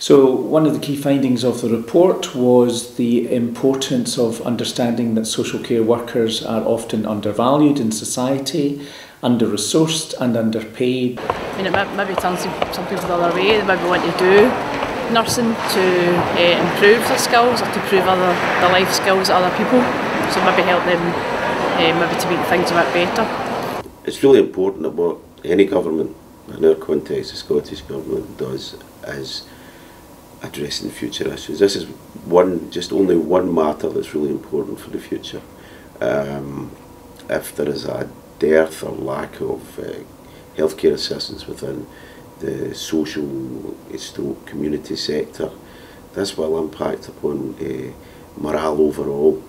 So, one of the key findings of the report was the importance of understanding that social care workers are often undervalued in society, under resourced, and underpaid. I mean, it maybe turns some people the other way, they maybe want to do nursing to uh, improve their skills or to improve other, the life skills of other people. So, maybe help them uh, maybe to make things a bit better. It's really important that what any government, in our context, the Scottish Government, does is addressing future issues. This is one, just only one matter that's really important for the future. Um, if there is a dearth or lack of uh, healthcare assistance within the social stroke community sector, this will impact upon uh, morale overall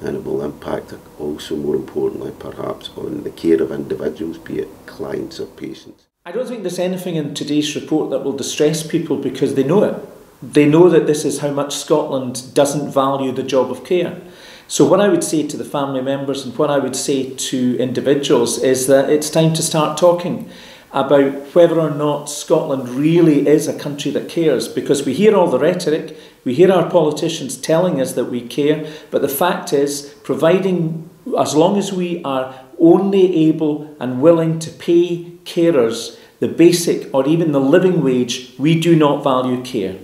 and it will impact also more importantly perhaps on the care of individuals, be it clients or patients. I don't think there's anything in today's report that will distress people because they know it. They know that this is how much Scotland doesn't value the job of care. So, what I would say to the family members and what I would say to individuals is that it's time to start talking about whether or not Scotland really is a country that cares because we hear all the rhetoric, we hear our politicians telling us that we care, but the fact is, providing as long as we are only able and willing to pay carers the basic or even the living wage, we do not value care.